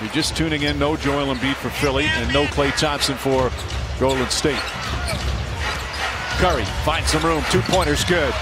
You're just tuning in, no Joel Embiid for Philly and no Klay Thompson for Golden State. Curry finds some room. Two pointers good.